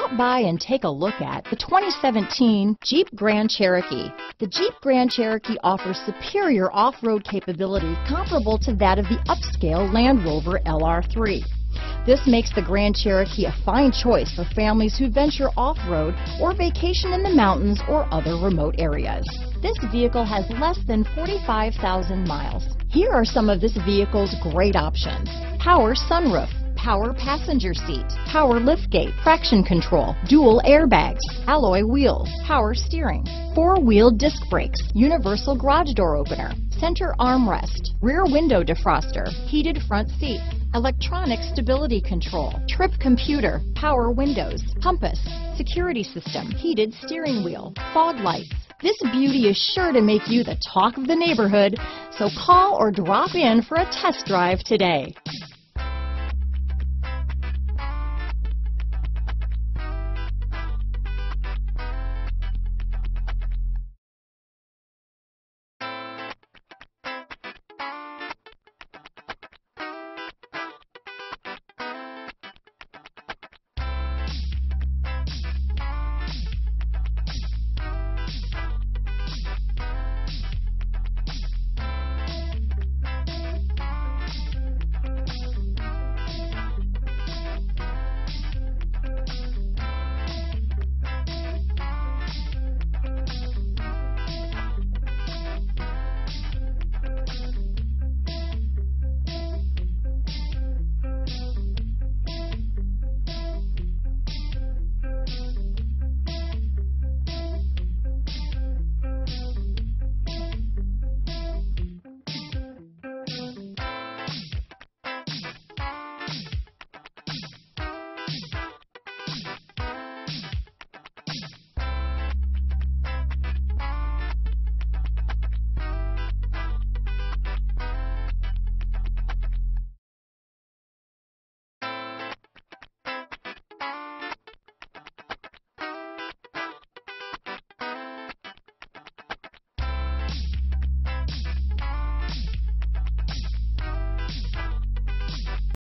Stop by and take a look at the 2017 Jeep Grand Cherokee. The Jeep Grand Cherokee offers superior off-road capability comparable to that of the upscale Land Rover LR3. This makes the Grand Cherokee a fine choice for families who venture off-road or vacation in the mountains or other remote areas. This vehicle has less than 45,000 miles. Here are some of this vehicle's great options. Power sunroof, power passenger seat, power liftgate, traction control, dual airbags, alloy wheels, power steering, four-wheel disc brakes, universal garage door opener, center armrest, rear window defroster, heated front seats, electronic stability control, trip computer, power windows, compass, security system, heated steering wheel, fog lights. This beauty is sure to make you the talk of the neighborhood, so call or drop in for a test drive today.